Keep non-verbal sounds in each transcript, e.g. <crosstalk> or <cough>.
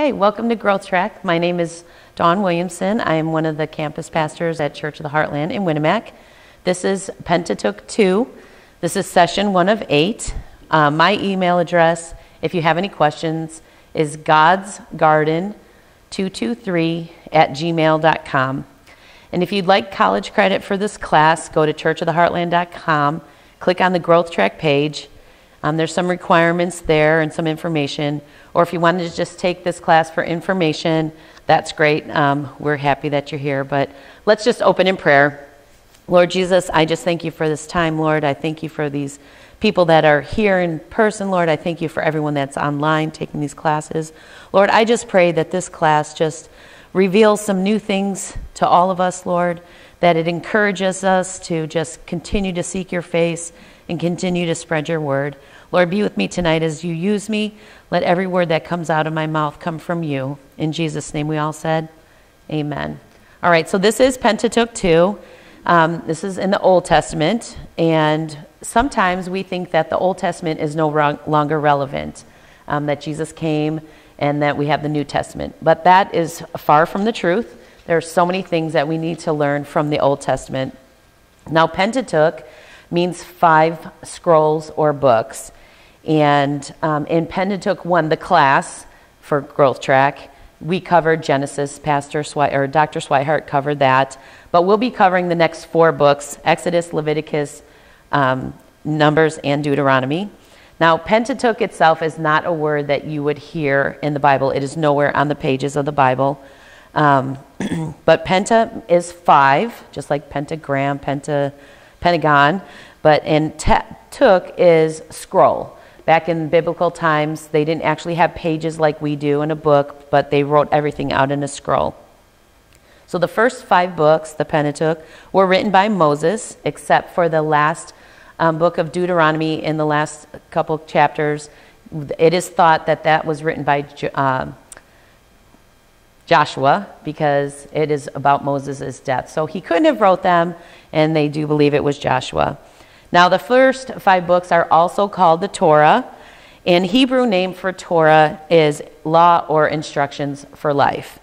Okay, welcome to Growth Track. My name is Dawn Williamson. I am one of the campus pastors at Church of the Heartland in Winamac. This is Pentateuch 2. This is session one of eight. Uh, my email address, if you have any questions, is godsgarden223 at gmail.com. And if you'd like college credit for this class, go to churchoftheheartland.com, click on the Growth Track page. Um, there's some requirements there and some information. Or if you wanted to just take this class for information, that's great. Um, we're happy that you're here. But let's just open in prayer. Lord Jesus, I just thank you for this time, Lord. I thank you for these people that are here in person, Lord. I thank you for everyone that's online taking these classes. Lord, I just pray that this class just reveals some new things to all of us, Lord, that it encourages us to just continue to seek your face and continue to spread your word. Lord, be with me tonight as you use me. Let every word that comes out of my mouth come from you. In Jesus' name, we all said, Amen. All right, so this is Pentateuch 2. Um, this is in the Old Testament, and sometimes we think that the Old Testament is no longer relevant, um, that Jesus came and that we have the New Testament. But that is far from the truth. There are so many things that we need to learn from the Old Testament. Now, Pentateuch means five scrolls or books. And um, in Pentateuch 1, the class for Growth Track, we covered Genesis. Pastor Swi- or Dr. Swihart covered that. But we'll be covering the next four books Exodus, Leviticus, um, Numbers, and Deuteronomy. Now, Pentateuch itself is not a word that you would hear in the Bible, it is nowhere on the pages of the Bible. Um, <clears throat> but penta is five, just like pentagram, penta, pentagon. But in tuk is scroll. Back in biblical times, they didn't actually have pages like we do in a book, but they wrote everything out in a scroll. So the first five books, the Pentateuch, were written by Moses, except for the last um, book of Deuteronomy in the last couple chapters. It is thought that that was written by uh, Joshua because it is about Moses' death. So he couldn't have wrote them, and they do believe it was Joshua. Now, the first five books are also called the Torah, and Hebrew name for Torah is law or instructions for life.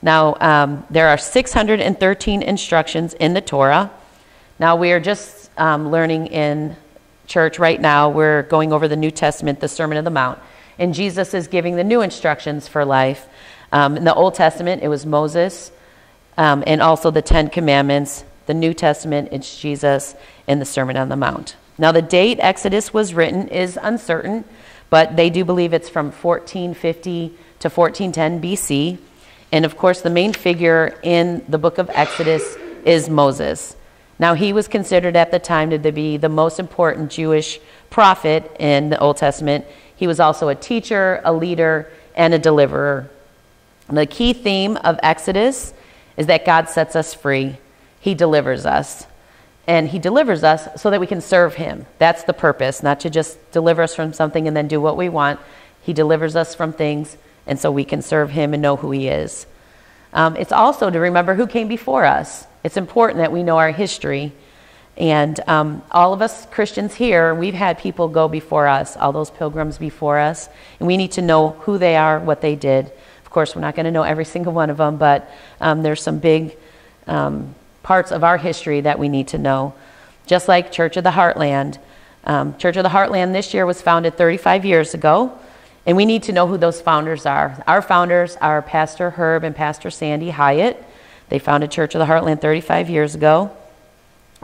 Now, um, there are 613 instructions in the Torah. Now, we are just um, learning in church right now, we're going over the New Testament, the Sermon of the Mount, and Jesus is giving the new instructions for life. Um, in the Old Testament, it was Moses, um, and also the Ten Commandments. The New Testament, it's Jesus in the Sermon on the Mount. Now, the date Exodus was written is uncertain, but they do believe it's from 1450 to 1410 BC. And of course, the main figure in the book of Exodus is Moses. Now, he was considered at the time to be the most important Jewish prophet in the Old Testament. He was also a teacher, a leader, and a deliverer. The key theme of Exodus is that God sets us free, He delivers us and he delivers us so that we can serve him. That's the purpose, not to just deliver us from something and then do what we want. He delivers us from things, and so we can serve him and know who he is. Um, it's also to remember who came before us. It's important that we know our history. And um, all of us Christians here, we've had people go before us, all those pilgrims before us, and we need to know who they are, what they did. Of course, we're not going to know every single one of them, but um, there's some big um, parts of our history that we need to know. Just like Church of the Heartland. Um, Church of the Heartland this year was founded 35 years ago, and we need to know who those founders are. Our founders are Pastor Herb and Pastor Sandy Hyatt. They founded Church of the Heartland 35 years ago.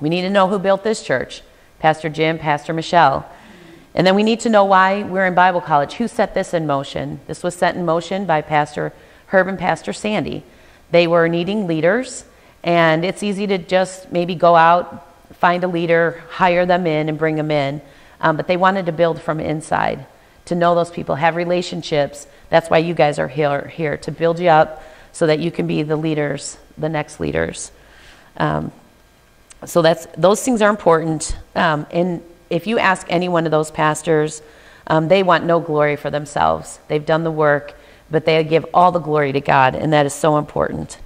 We need to know who built this church Pastor Jim, Pastor Michelle. And then we need to know why we're in Bible college. Who set this in motion? This was set in motion by Pastor Herb and Pastor Sandy. They were needing leaders and it's easy to just maybe go out, find a leader, hire them in, and bring them in. Um, but they wanted to build from inside, to know those people, have relationships. That's why you guys are here, here to build you up so that you can be the leaders, the next leaders. Um, so that's those things are important. Um, and if you ask any one of those pastors, um, they want no glory for themselves. They've done the work, but they give all the glory to God, and that is so important.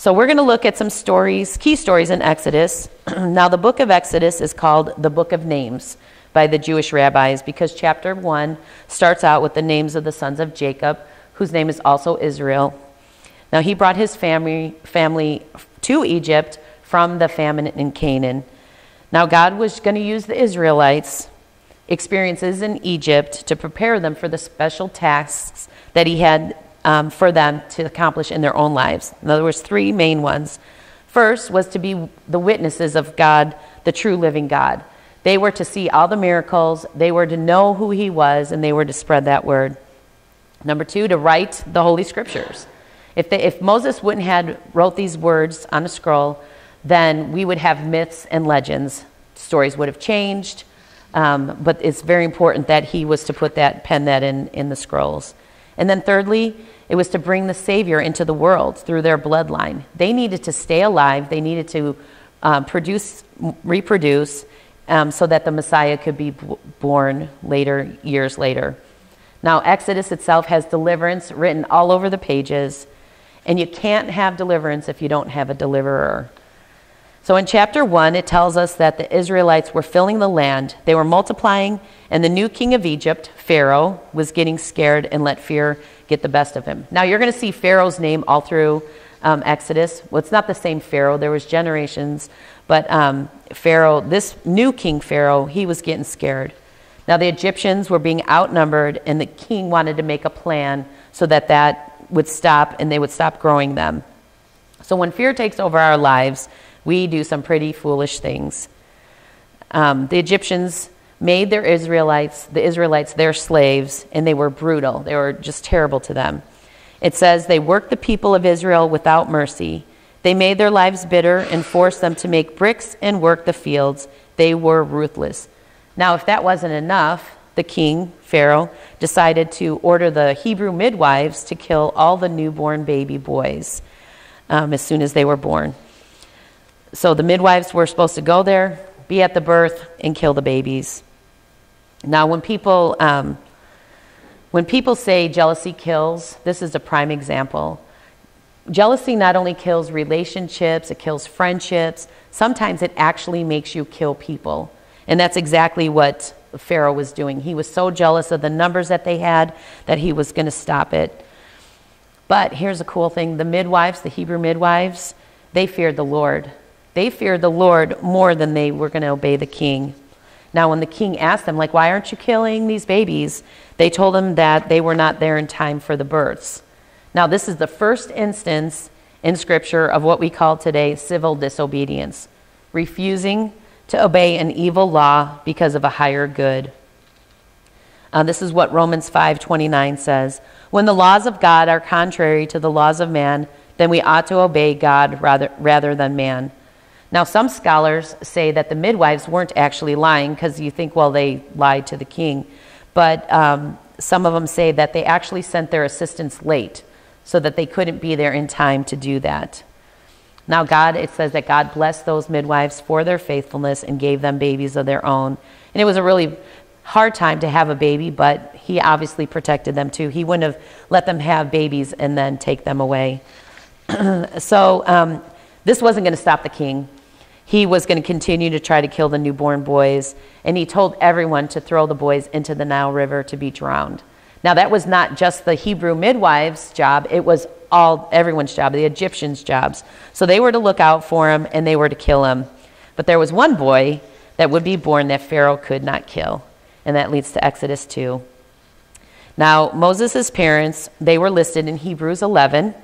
So we're going to look at some stories, key stories in Exodus. <clears throat> now, the book of Exodus is called the Book of Names by the Jewish rabbis because chapter 1 starts out with the names of the sons of Jacob whose name is also Israel. Now he brought his family, family to Egypt from the famine in Canaan. Now God was going to use the Israelites' experiences in Egypt to prepare them for the special tasks that he had um, for them to accomplish in their own lives. In other words, three main ones. First was to be the witnesses of God, the true living God. They were to see all the miracles, they were to know who he was, and they were to spread that word. Number two, to write the Holy Scriptures. If, they, if Moses wouldn't had wrote these words on a scroll, then we would have myths and legends. Stories would have changed, um, but it's very important that he was to put that, pen that in, in the scrolls. And then thirdly, it was to bring the Savior into the world through their bloodline. They needed to stay alive, they needed to um, produce, reproduce, um, so that the Messiah could be b- born later, years later. Now, Exodus itself has deliverance written all over the pages, and you can't have deliverance if you don't have a deliverer. So in chapter 1, it tells us that the Israelites were filling the land, they were multiplying, and the new king of Egypt, Pharaoh, was getting scared and let fear get the best of him. Now you're going to see Pharaoh's name all through um, Exodus. Well, it's not the same Pharaoh, there was generations, but um, Pharaoh, this new king Pharaoh, he was getting scared. Now the Egyptians were being outnumbered, and the king wanted to make a plan so that that would stop and they would stop growing them. So when fear takes over our lives, we do some pretty foolish things. Um, the Egyptians made their Israelites, the Israelites, their slaves, and they were brutal. They were just terrible to them. It says they worked the people of Israel without mercy. They made their lives bitter and forced them to make bricks and work the fields. They were ruthless. Now, if that wasn't enough, the king, Pharaoh, decided to order the Hebrew midwives to kill all the newborn baby boys um, as soon as they were born. So the midwives were supposed to go there, be at the birth, and kill the babies. Now, when people um, when people say jealousy kills, this is a prime example. Jealousy not only kills relationships, it kills friendships. Sometimes it actually makes you kill people. And that's exactly what Pharaoh was doing. He was so jealous of the numbers that they had that he was going to stop it. But here's a cool thing the midwives, the Hebrew midwives, they feared the Lord. They feared the Lord more than they were going to obey the king. Now, when the king asked them, like, why aren't you killing these babies? They told him that they were not there in time for the births. Now, this is the first instance in Scripture of what we call today civil disobedience, refusing to obey an evil law because of a higher good. Uh, this is what Romans 5:29 says. When the laws of God are contrary to the laws of man, then we ought to obey God rather, rather than man. Now, some scholars say that the midwives weren't actually lying because you think, well, they lied to the king. But um, some of them say that they actually sent their assistants late so that they couldn't be there in time to do that. Now, God, it says that God blessed those midwives for their faithfulness and gave them babies of their own. And it was a really hard time to have a baby, but He obviously protected them too. He wouldn't have let them have babies and then take them away. <clears throat> so, um, this wasn't going to stop the king he was going to continue to try to kill the newborn boys, and he told everyone to throw the boys into the Nile River to be drowned. Now, that was not just the Hebrew midwives' job, it was all everyone's job, the Egyptians' jobs. So they were to look out for him and they were to kill him. But there was one boy that would be born that Pharaoh could not kill, and that leads to Exodus 2. Now, Moses' parents, they were listed in Hebrews 11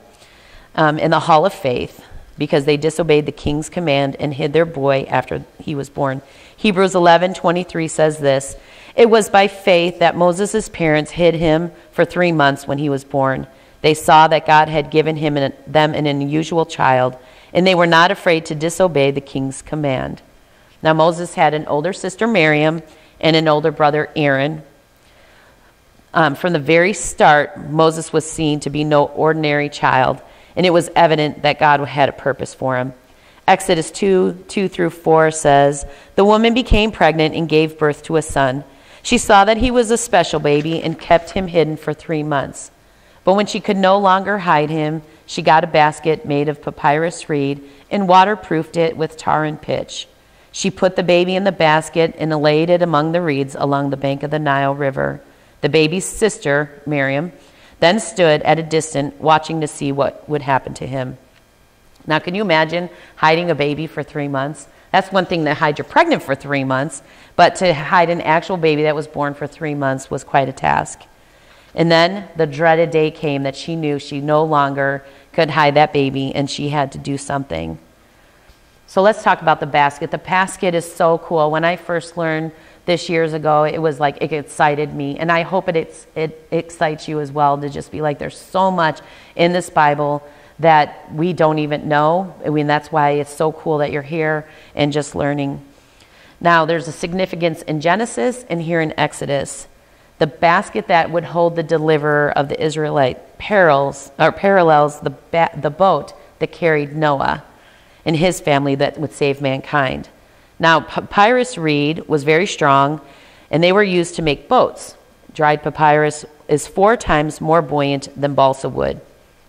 um, in the Hall of Faith because they disobeyed the king's command and hid their boy after he was born. Hebrews 11:23 says this, "It was by faith that Moses' parents hid him for 3 months when he was born. They saw that God had given him an, them an unusual child, and they were not afraid to disobey the king's command." Now Moses had an older sister Miriam and an older brother Aaron. Um, from the very start, Moses was seen to be no ordinary child and it was evident that God had a purpose for him. Exodus 2 2 through 4 says, The woman became pregnant and gave birth to a son. She saw that he was a special baby and kept him hidden for three months. But when she could no longer hide him, she got a basket made of papyrus reed and waterproofed it with tar and pitch. She put the baby in the basket and laid it among the reeds along the bank of the Nile River. The baby's sister, Miriam, then stood at a distance watching to see what would happen to him. Now, can you imagine hiding a baby for three months? That's one thing to hide you're pregnant for three months, but to hide an actual baby that was born for three months was quite a task. And then the dreaded day came that she knew she no longer could hide that baby and she had to do something. So let's talk about the basket. The basket is so cool. When I first learned this years ago, it was like it excited me. And I hope it, it excites you as well to just be like, there's so much in this Bible that we don't even know. I mean, that's why it's so cool that you're here and just learning. Now, there's a significance in Genesis and here in Exodus. The basket that would hold the deliverer of the Israelite perils, or parallels the, ba- the boat that carried Noah and his family that would save mankind. Now, papyrus reed was very strong, and they were used to make boats. Dried papyrus is four times more buoyant than balsa wood.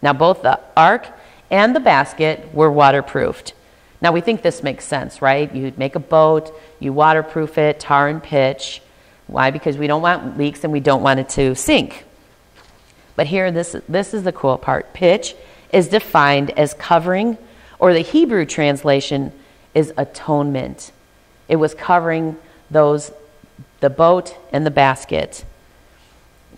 Now, both the ark and the basket were waterproofed. Now, we think this makes sense, right? You make a boat, you waterproof it, tar and pitch. Why? Because we don't want leaks and we don't want it to sink. But here, this, this is the cool part. Pitch is defined as covering, or the Hebrew translation is atonement. It was covering those, the boat and the basket.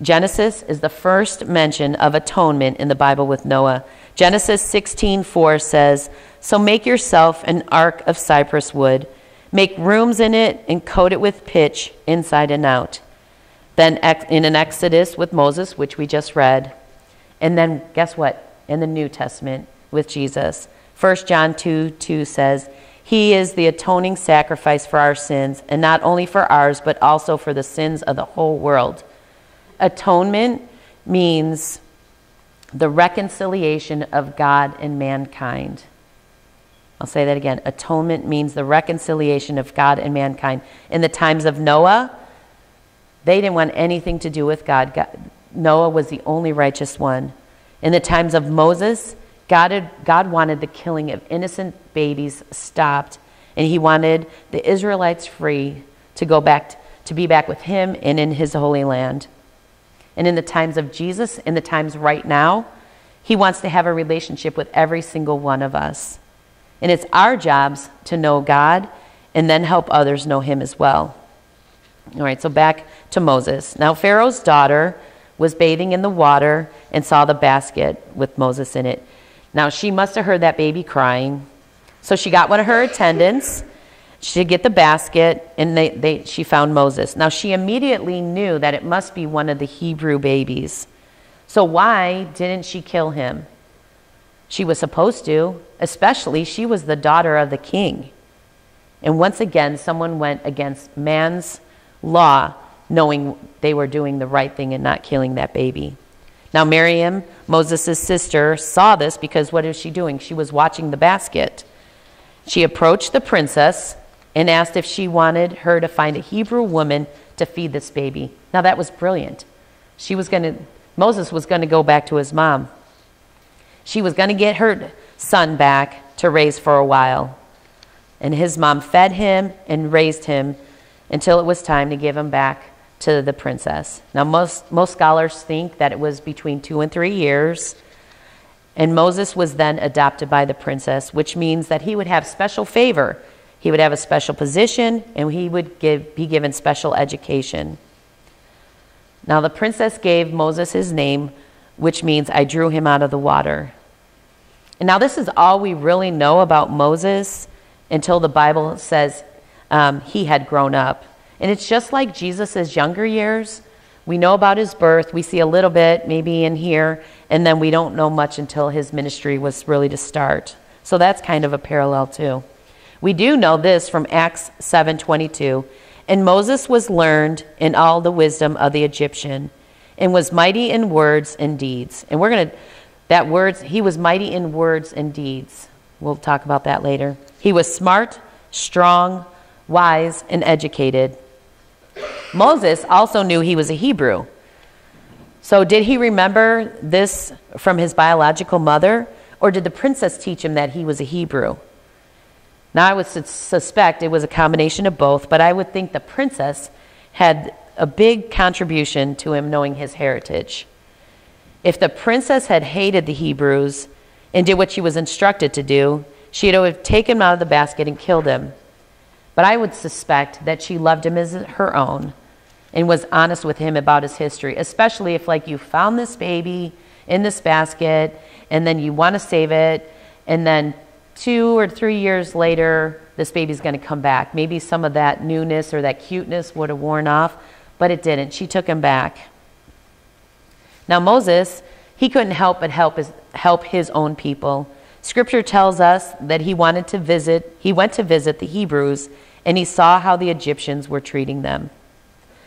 Genesis is the first mention of atonement in the Bible with Noah. Genesis 16:4 says, "So make yourself an ark of cypress wood, make rooms in it and coat it with pitch inside and out." Then in an Exodus with Moses, which we just read, and then guess what? In the New Testament with Jesus. 1 John 2 2 says, He is the atoning sacrifice for our sins, and not only for ours, but also for the sins of the whole world. Atonement means the reconciliation of God and mankind. I'll say that again. Atonement means the reconciliation of God and mankind. In the times of Noah, they didn't want anything to do with God. God Noah was the only righteous one. In the times of Moses, God, had, God wanted the killing of innocent babies stopped, and he wanted the Israelites free to go back to be back with him and in his holy land and in the times of Jesus, in the times right now, He wants to have a relationship with every single one of us. And it's our jobs to know God and then help others know Him as well. All right, so back to Moses. Now, Pharaoh's daughter was bathing in the water and saw the basket with Moses in it. Now, she must have heard that baby crying. So she got one of her attendants she get the basket, and they, they, she found Moses. Now, she immediately knew that it must be one of the Hebrew babies. So, why didn't she kill him? She was supposed to, especially she was the daughter of the king. And once again, someone went against man's law, knowing they were doing the right thing and not killing that baby. Now, Miriam, Moses' sister, saw this because what is she doing? She was watching the basket. She approached the princess and asked if she wanted her to find a Hebrew woman to feed this baby. Now that was brilliant. She was going to Moses was going to go back to his mom. She was going to get her son back to raise for a while. And his mom fed him and raised him until it was time to give him back to the princess. Now, most, most scholars think that it was between two and three years. And Moses was then adopted by the princess, which means that he would have special favor he would have a special position and he would give, be given special education. Now, the princess gave Moses his name, which means I drew him out of the water. And now, this is all we really know about Moses until the Bible says um, he had grown up. And it's just like Jesus' younger years. We know about his birth, we see a little bit maybe in here, and then we don't know much until his ministry was really to start. So that's kind of a parallel, too. We do know this from Acts 7:22. And Moses was learned in all the wisdom of the Egyptian and was mighty in words and deeds. And we're going to that words he was mighty in words and deeds. We'll talk about that later. He was smart, strong, wise, and educated. Moses also knew he was a Hebrew. So, did he remember this from his biological mother, or did the princess teach him that he was a Hebrew? Now, I would suspect it was a combination of both, but I would think the princess had a big contribution to him knowing his heritage. If the princess had hated the Hebrews and did what she was instructed to do, she'd have taken him out of the basket and killed him. But I would suspect that she loved him as her own and was honest with him about his history, especially if, like, you found this baby in this basket and then you want to save it, and then two or three years later, this baby's going to come back. Maybe some of that newness or that cuteness would have worn off, but it didn't. She took him back. Now, Moses, he couldn't help but help his, help his own people. Scripture tells us that he wanted to visit, he went to visit the Hebrews, and he saw how the Egyptians were treating them.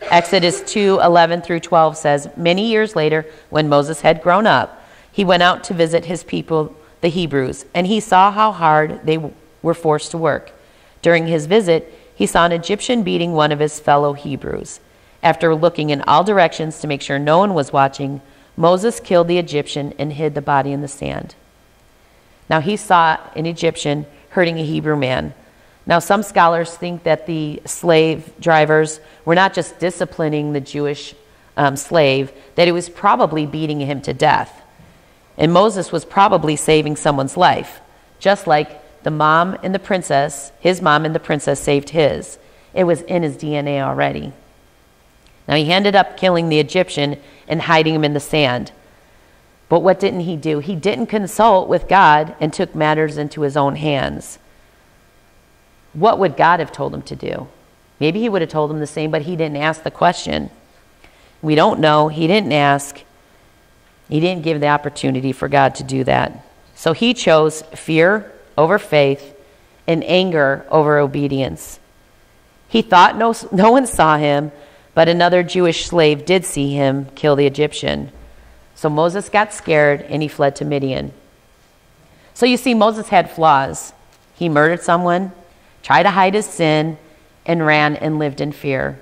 Exodus 2 11 through 12 says, Many years later, when Moses had grown up, he went out to visit his people, the Hebrews, and he saw how hard they were forced to work. During his visit, he saw an Egyptian beating one of his fellow Hebrews. After looking in all directions to make sure no one was watching, Moses killed the Egyptian and hid the body in the sand. Now he saw an Egyptian hurting a Hebrew man. Now, some scholars think that the slave drivers were not just disciplining the Jewish um, slave, that it was probably beating him to death. And Moses was probably saving someone's life, just like the mom and the princess, his mom and the princess saved his. It was in his DNA already. Now, he ended up killing the Egyptian and hiding him in the sand. But what didn't he do? He didn't consult with God and took matters into his own hands. What would God have told him to do? Maybe he would have told him the same, but he didn't ask the question. We don't know. He didn't ask. He didn't give the opportunity for God to do that. So he chose fear over faith and anger over obedience. He thought no, no one saw him, but another Jewish slave did see him kill the Egyptian. So Moses got scared and he fled to Midian. So you see, Moses had flaws. He murdered someone, tried to hide his sin, and ran and lived in fear.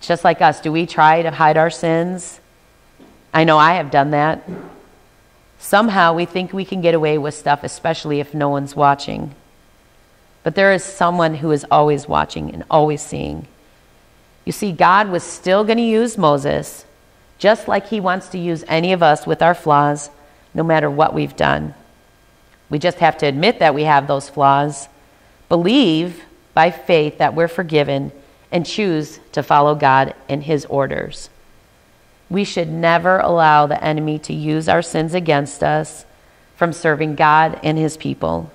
Just like us, do we try to hide our sins? I know I have done that. Somehow we think we can get away with stuff, especially if no one's watching. But there is someone who is always watching and always seeing. You see, God was still going to use Moses just like He wants to use any of us with our flaws, no matter what we've done. We just have to admit that we have those flaws, believe by faith that we're forgiven, and choose to follow God and His orders. We should never allow the enemy to use our sins against us from serving God and His people.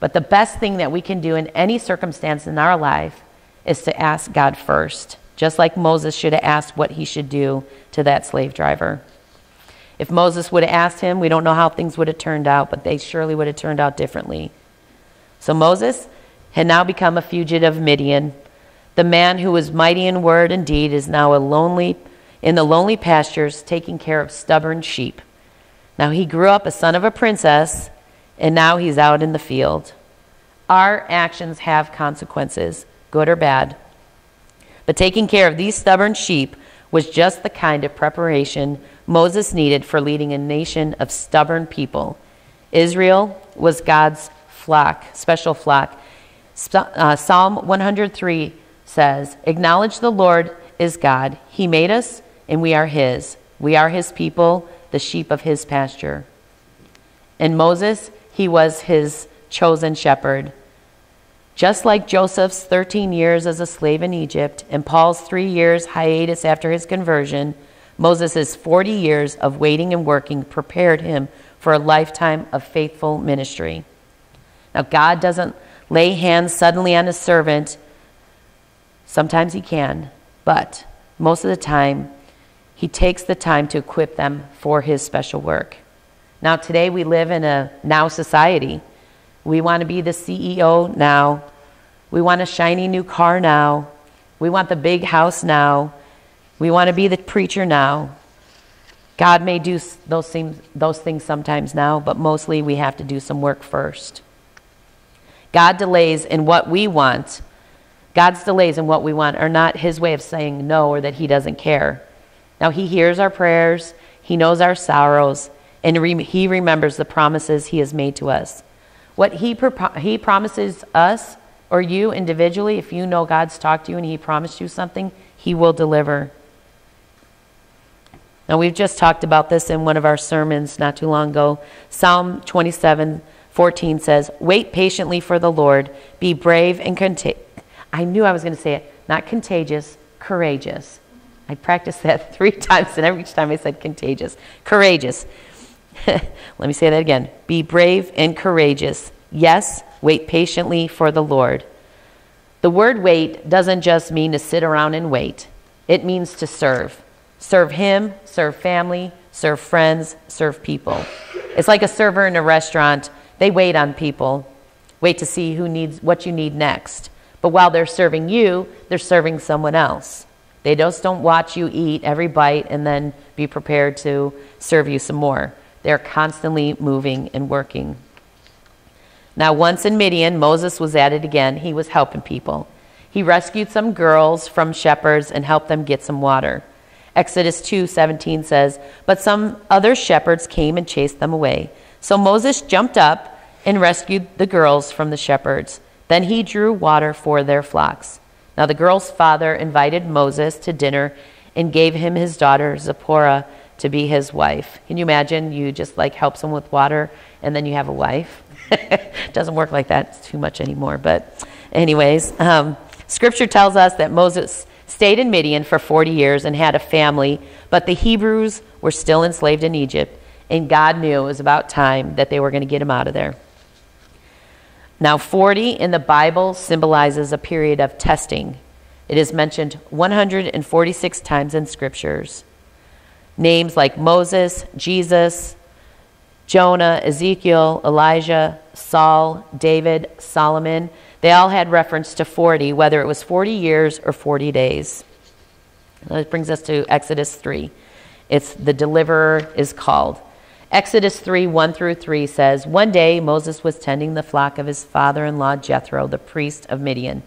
But the best thing that we can do in any circumstance in our life is to ask God first just like Moses should have asked what he should do to that slave driver. If Moses would have asked him, we don't know how things would have turned out, but they surely would have turned out differently. So Moses had now become a fugitive Midian. The man who was mighty in word and deed is now a lonely in the lonely pastures taking care of stubborn sheep. Now he grew up a son of a princess, and now he's out in the field. Our actions have consequences, good or bad. But taking care of these stubborn sheep was just the kind of preparation Moses needed for leading a nation of stubborn people. Israel was God's flock, special flock. Uh, Psalm 103 says, Acknowledge the Lord is God. He made us, and we are His. We are His people, the sheep of His pasture. And Moses, he was His chosen shepherd. Just like Joseph's 13 years as a slave in Egypt and Paul's three years hiatus after his conversion, Moses' 40 years of waiting and working prepared him for a lifetime of faithful ministry. Now, God doesn't lay hands suddenly on his servant. Sometimes he can, but most of the time, he takes the time to equip them for his special work. Now, today we live in a now society. We want to be the CEO now. We want a shiny new car now. We want the big house now. We want to be the preacher now. God may do those things sometimes now, but mostly we have to do some work first. God delays in what we want. God's delays in what we want are not his way of saying no or that he doesn't care. Now, he hears our prayers, he knows our sorrows, and he remembers the promises he has made to us. What he, he promises us or you individually, if you know God's talked to you and he promised you something, he will deliver. Now, we've just talked about this in one of our sermons not too long ago. Psalm 27 14 says, Wait patiently for the Lord, be brave and contagious. I knew I was going to say it, not contagious, courageous. I practiced that <laughs> three times, and every time I said contagious. Courageous. <laughs> Let me say that again. Be brave and courageous. Yes, wait patiently for the Lord. The word wait doesn't just mean to sit around and wait, it means to serve. Serve Him, serve family, serve friends, serve people. It's like a server in a restaurant. They wait on people, wait to see who needs what you need next. But while they're serving you, they're serving someone else. They just don't watch you eat every bite and then be prepared to serve you some more. They're constantly moving and working. Now, once in Midian, Moses was at it again. He was helping people. He rescued some girls from shepherds and helped them get some water. Exodus 2:17 says, "But some other shepherds came and chased them away. So Moses jumped up and rescued the girls from the shepherds. Then he drew water for their flocks. Now the girl's father invited Moses to dinner and gave him his daughter Zipporah to be his wife. Can you imagine you just like help someone with water and then you have a wife? <laughs> Doesn't work like that it's too much anymore. But, anyways, um, scripture tells us that Moses stayed in Midian for 40 years and had a family, but the Hebrews were still enslaved in Egypt, and God knew it was about time that they were going to get him out of there. Now, 40 in the Bible symbolizes a period of testing. It is mentioned 146 times in scriptures. Names like Moses, Jesus, Jonah, Ezekiel, Elijah, Saul, David, Solomon, they all had reference to 40, whether it was 40 years or 40 days. That brings us to Exodus 3. It's the deliverer is called. Exodus 3 1 through 3 says, One day Moses was tending the flock of his father in law Jethro, the priest of Midian.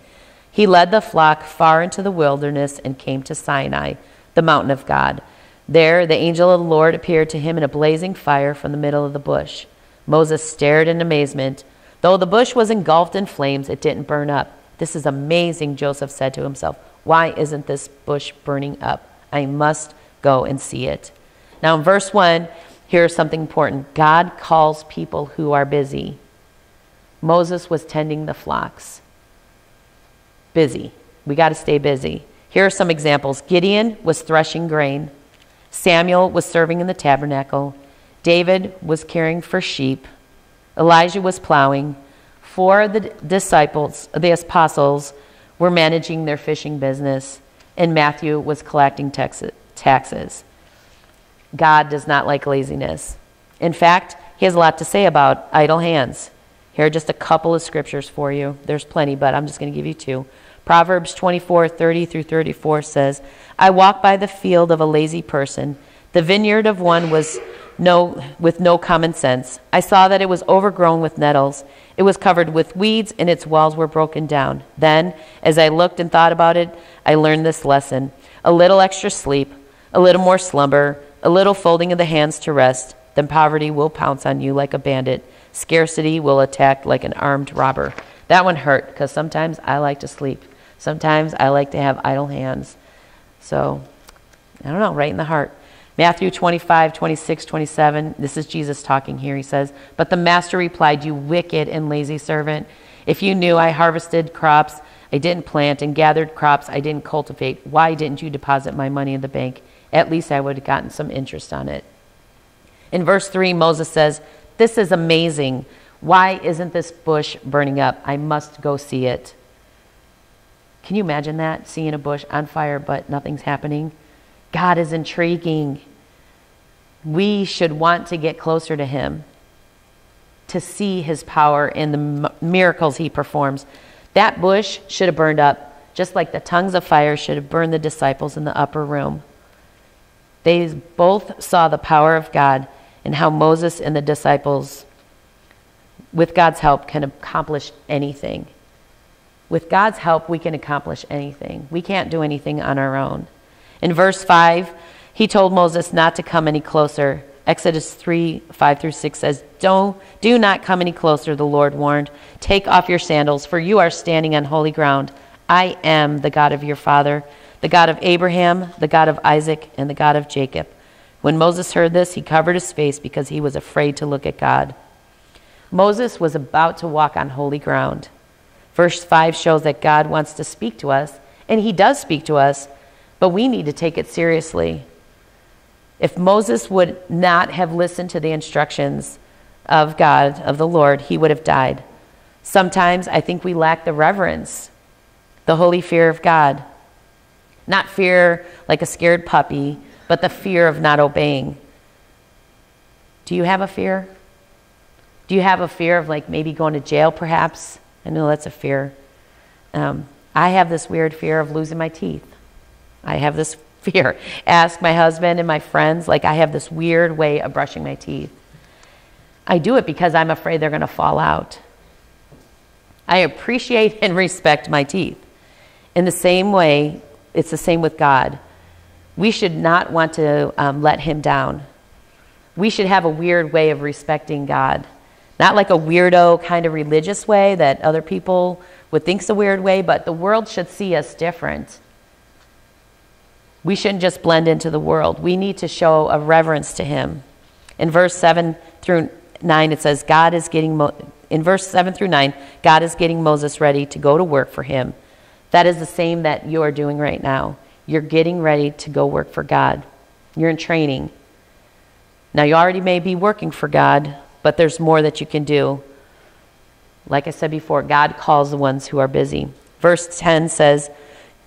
He led the flock far into the wilderness and came to Sinai, the mountain of God. There the angel of the Lord appeared to him in a blazing fire from the middle of the bush. Moses stared in amazement. Though the bush was engulfed in flames, it didn't burn up. This is amazing, Joseph said to himself. Why isn't this bush burning up? I must go and see it. Now, in verse 1, Here's something important God calls people who are busy. Moses was tending the flocks. Busy. We got to stay busy. Here are some examples Gideon was threshing grain, Samuel was serving in the tabernacle, David was caring for sheep, Elijah was plowing. Four of the disciples, the apostles, were managing their fishing business, and Matthew was collecting taxes. God does not like laziness. In fact, he has a lot to say about idle hands. Here are just a couple of scriptures for you. There's plenty, but I'm just going to give you two. Proverbs 24, 30 through 34 says, I walk by the field of a lazy person. The vineyard of one was no, with no common sense. I saw that it was overgrown with nettles. It was covered with weeds, and its walls were broken down. Then, as I looked and thought about it, I learned this lesson a little extra sleep, a little more slumber, a little folding of the hands to rest, then poverty will pounce on you like a bandit. Scarcity will attack like an armed robber. That one hurt because sometimes I like to sleep. Sometimes I like to have idle hands. So, I don't know, right in the heart. Matthew 25, 26, 27. This is Jesus talking here. He says, But the master replied, You wicked and lazy servant. If you knew I harvested crops I didn't plant and gathered crops I didn't cultivate, why didn't you deposit my money in the bank? At least I would have gotten some interest on it. In verse 3, Moses says, This is amazing. Why isn't this bush burning up? I must go see it. Can you imagine that? Seeing a bush on fire, but nothing's happening? God is intriguing. We should want to get closer to Him, to see His power and the miracles He performs. That bush should have burned up, just like the tongues of fire should have burned the disciples in the upper room. They both saw the power of God and how Moses and the disciples, with God's help, can accomplish anything. With God's help, we can accomplish anything. We can't do anything on our own. In verse 5, he told Moses not to come any closer. Exodus 3 5 through 6 says, Don't, Do not come any closer, the Lord warned. Take off your sandals, for you are standing on holy ground. I am the God of your father the God of Abraham, the God of Isaac, and the God of Jacob. When Moses heard this, he covered his face because he was afraid to look at God. Moses was about to walk on holy ground. Verse 5 shows that God wants to speak to us, and he does speak to us, but we need to take it seriously. If Moses would not have listened to the instructions of God, of the Lord, he would have died. Sometimes I think we lack the reverence, the holy fear of God. Not fear like a scared puppy, but the fear of not obeying. Do you have a fear? Do you have a fear of like maybe going to jail perhaps? I know that's a fear. Um, I have this weird fear of losing my teeth. I have this <laughs> fear. Ask my husband and my friends, like, I have this weird way of brushing my teeth. I do it because I'm afraid they're going to fall out. I appreciate and <laughs> respect my teeth. In the same way, it's the same with God. We should not want to um, let Him down. We should have a weird way of respecting God. Not like a weirdo kind of religious way that other people would think's a weird way, but the world should see us different. We shouldn't just blend into the world. We need to show a reverence to Him. In verse 7 through 9, it says, God is getting, Mo- in verse 7 through 9, God is getting Moses ready to go to work for Him. That is the same that you are doing right now. You're getting ready to go work for God. You're in training. Now, you already may be working for God, but there's more that you can do. Like I said before, God calls the ones who are busy. Verse 10 says,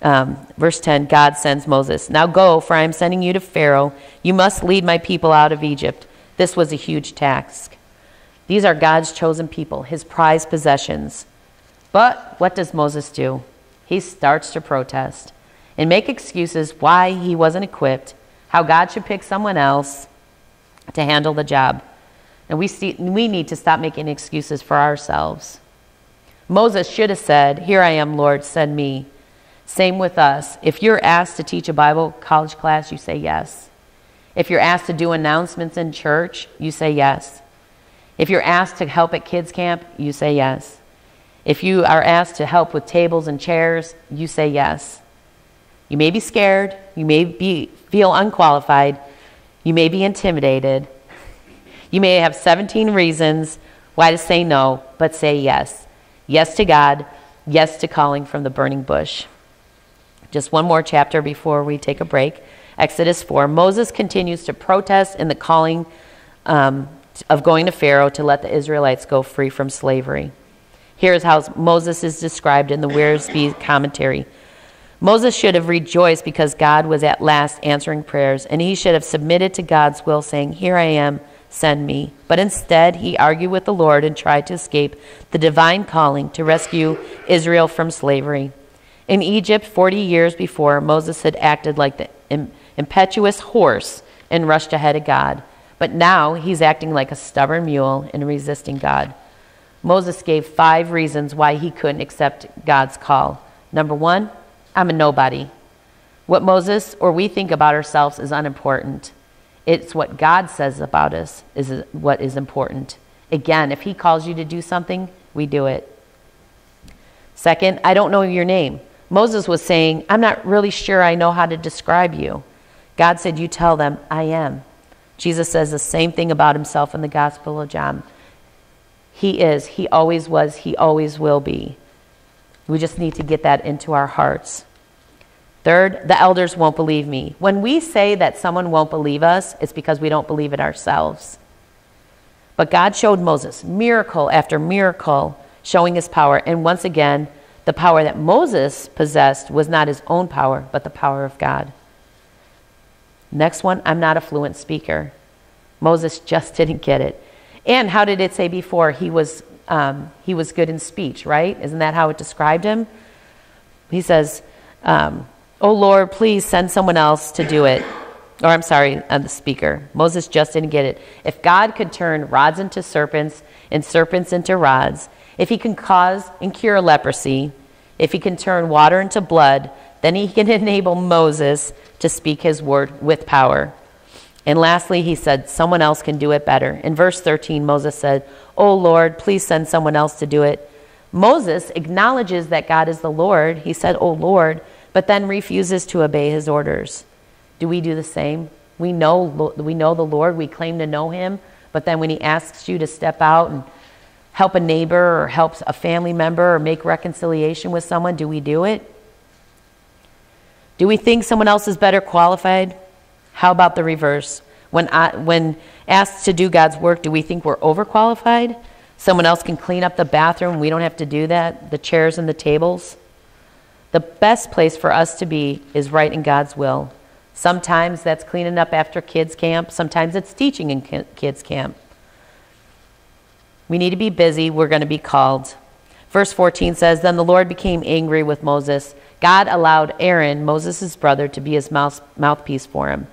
um, verse 10 God sends Moses, Now go, for I am sending you to Pharaoh. You must lead my people out of Egypt. This was a huge task. These are God's chosen people, his prized possessions. But what does Moses do? He starts to protest and make excuses why he wasn't equipped, how God should pick someone else to handle the job. And we, see, we need to stop making excuses for ourselves. Moses should have said, Here I am, Lord, send me. Same with us. If you're asked to teach a Bible college class, you say yes. If you're asked to do announcements in church, you say yes. If you're asked to help at kids' camp, you say yes. If you are asked to help with tables and chairs, you say yes. You may be scared, you may be, feel unqualified, you may be intimidated, you may have 17 reasons why to say no, but say yes. Yes to God, yes to calling from the burning bush. Just one more chapter before we take a break. Exodus 4. Moses continues to protest in the calling um, of going to Pharaoh to let the Israelites go free from slavery. Here's how Moses is described in the Wiersbe commentary. Moses should have rejoiced because God was at last answering prayers, and he should have submitted to God's will, saying, Here I am, send me. But instead, he argued with the Lord and tried to escape the divine calling to rescue Israel from slavery. In Egypt, 40 years before, Moses had acted like the impetuous horse and rushed ahead of God. But now he's acting like a stubborn mule and resisting God. Moses gave five reasons why he couldn't accept God's call. Number one, I'm a nobody. What Moses or we think about ourselves is unimportant. It's what God says about us is what is important. Again, if he calls you to do something, we do it. Second, I don't know your name. Moses was saying, I'm not really sure I know how to describe you. God said, You tell them, I am. Jesus says the same thing about himself in the Gospel of John. He is, He always was, He always will be. We just need to get that into our hearts. Third, the elders won't believe me. When we say that someone won't believe us, it's because we don't believe it ourselves. But God showed Moses miracle after miracle showing his power. And once again, the power that Moses possessed was not his own power, but the power of God. Next one, I'm not a fluent speaker. Moses just <laughs> didn't get it. And how did it say before? He was, um, he was good in speech, right? Isn't that how it described him? He says, um, Oh Lord, please send someone else to do it. Or I'm sorry, I'm the speaker. Moses just didn't get it. If God could turn rods into serpents and serpents into rods, if he can cause and cure leprosy, if he can turn water into blood, then he can <laughs> enable Moses to speak his word with power. And lastly, he said, Someone else can do it better. In verse 13, Moses said, Oh Lord, please send someone else to do it. Moses acknowledges that God is the Lord. He said, Oh Lord, but then refuses to obey his orders. Do we do the same? We know, we know the Lord, we claim to know Him, but then when He asks you to step out and help a neighbor or help a family member or make reconciliation with someone, do we do it? Do we think someone else is better qualified? How about the reverse? When, I, when asked to do God's work, do we think we're overqualified? Someone else can clean up the bathroom, we don't have to do that, the chairs and the tables. The best place for us to be is right in God's will. Sometimes that's cleaning up after kids' camp, sometimes it's teaching in kids' camp. We need to be busy, we're going to be called. Verse 14 says Then the Lord became angry with Moses. God allowed Aaron, Moses' brother, to be his mouth, mouthpiece for him.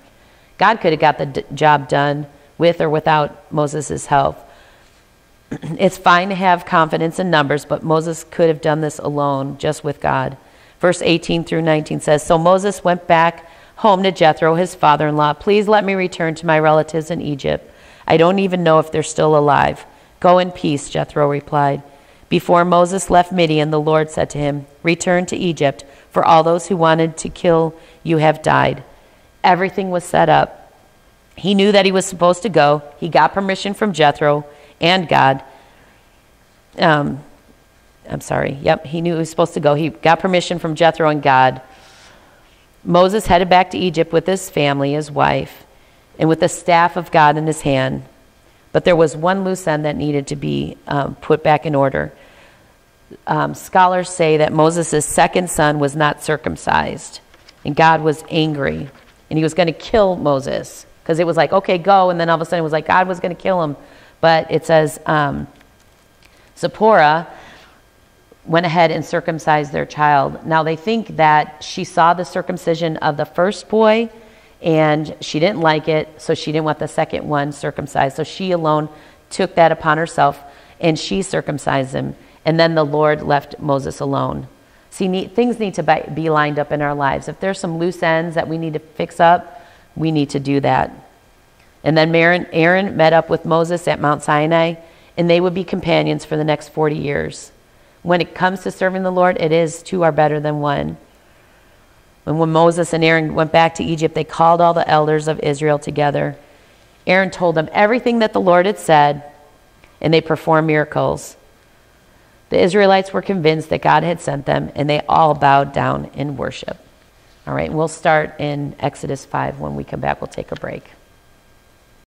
God could have got the d- job done with or without Moses' help. <clears throat> it's fine to have confidence in numbers, but Moses could have done this alone, just with God. Verse 18 through 19 says So Moses went back home to Jethro, his father in law. Please let me return to my relatives in Egypt. I don't even know if they're still alive. Go in peace, Jethro replied. Before Moses left Midian, the Lord said to him, Return to Egypt, for all those who wanted to kill you have died. Everything was set up. He knew that he was supposed to go. He got permission from Jethro and God. Um, I'm sorry. Yep, he knew he was supposed to go. He got permission from Jethro and God. Moses headed back to Egypt with his family, his wife, and with the staff of God in his hand. But there was one loose end that needed to be um, put back in order. Um, scholars say that Moses' second son was not circumcised, and God was angry, and he was going to kill Moses because it was like, okay, go, and then all of a sudden it was like God was going to kill him. But it says um, Zipporah went ahead and circumcised their child. Now they think that she saw the circumcision of the first boy and she didn't like it, so she didn't want the second one circumcised. So she alone took that upon herself and she circumcised him. And then the Lord left Moses alone. See, need, things need to be lined up in our lives. If there's some loose ends that we need to fix up, we need to do that. And then Aaron, met up with Moses at Mount Sinai, and they would be companions for the next 40 years. When it comes to serving the Lord, it is two are better than one. And when Moses and Aaron went back to Egypt, they called all the elders of Israel together. Aaron told them everything that the Lord had said, and they performed miracles. The Israelites were convinced that God had sent them, and they all bowed down in worship. All right, we'll start in Exodus 5. When we come back, we'll take a break.